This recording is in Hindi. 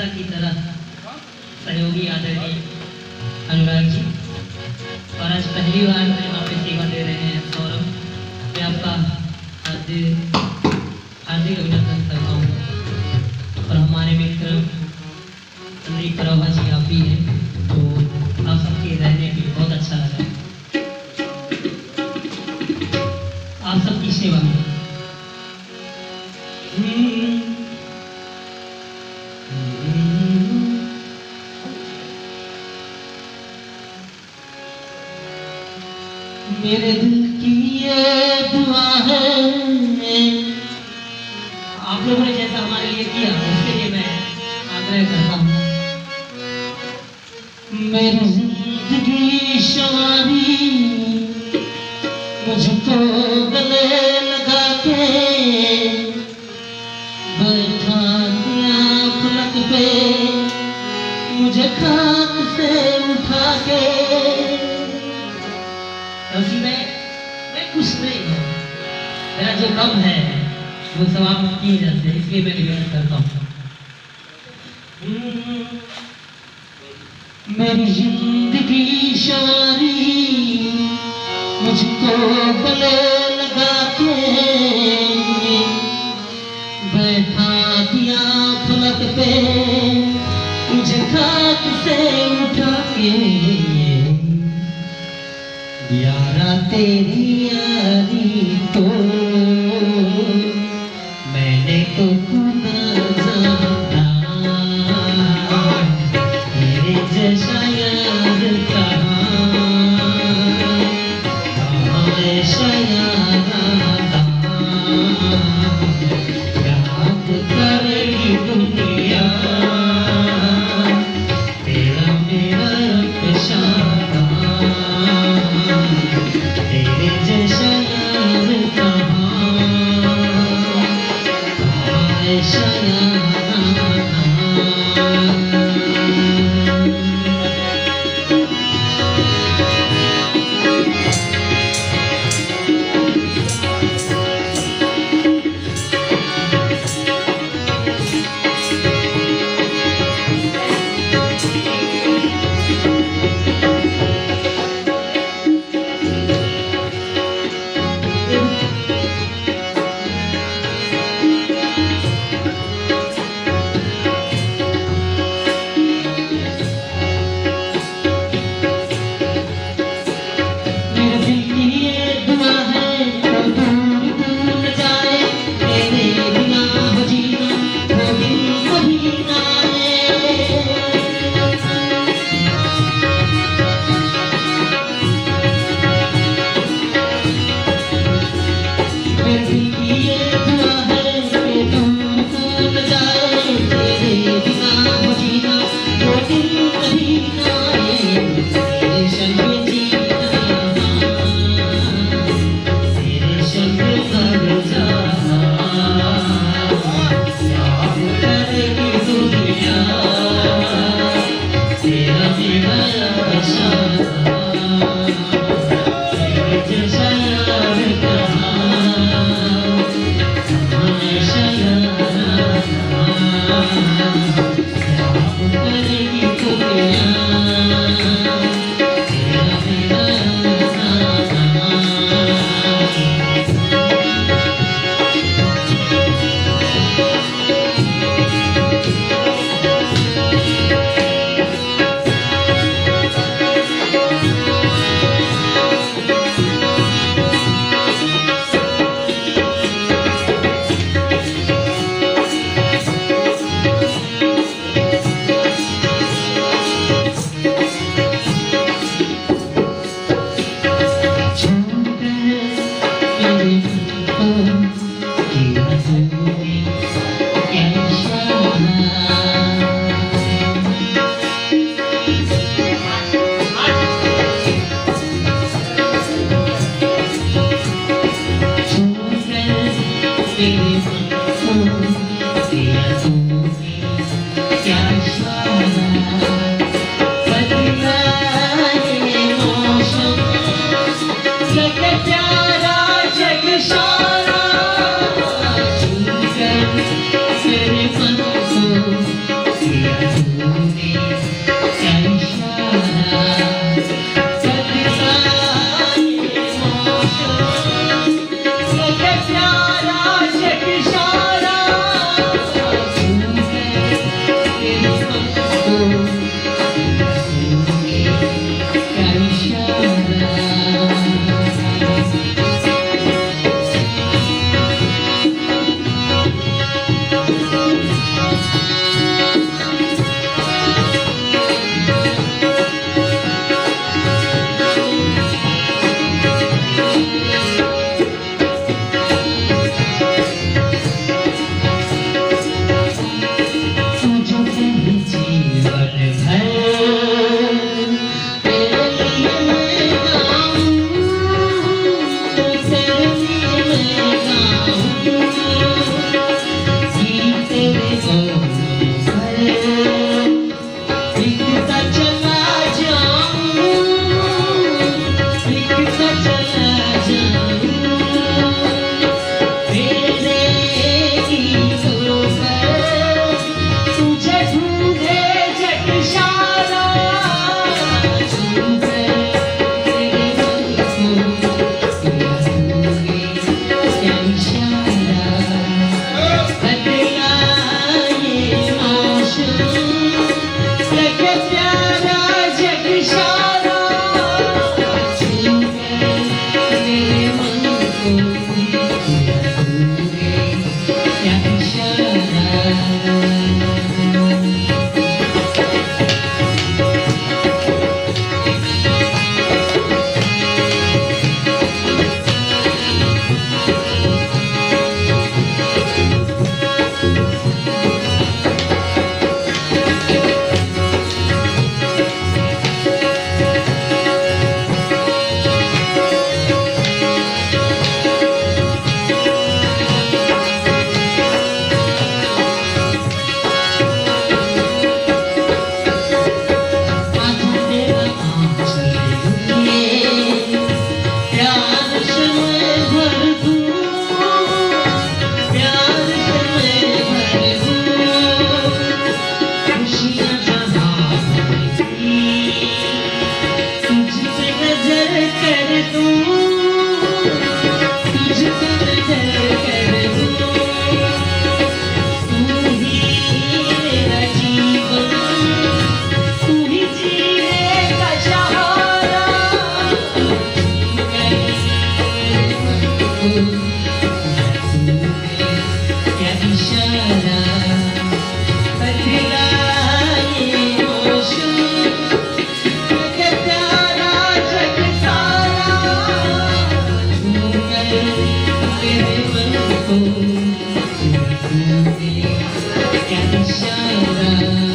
हमेशा की तरह सहयोगी आदरणीय अनुराग जी, और आज पहली बार यहाँ पे सेवा दे रहे हैं सौरभ मैं आपका हार्दिक हार्दिक अभिनंदन करता हूँ। और हमारे मित्र संदीप प्रभा जी, आप भी हैं। मेरे दिल की ये दुआ है। आप लोगों ने जैसा हमारे लिए किया, उसके लिए मैं आग्रह करता हूँ। मेरी ज़िंदगी शवारी मुझको गले लगा के बैठा दिया फलक पे मुझे खाक से उठा के जो कम है, वो सब आपकी वजह से इसलिए मैं निवेदन करता हूँ। मेरी ज़िंदगी शारी मुझको गले लगा के बैठा दिया फलक पे, मुझे खाक से उठा के। यारा तेरी यारी तो Yeah. Música Thank you.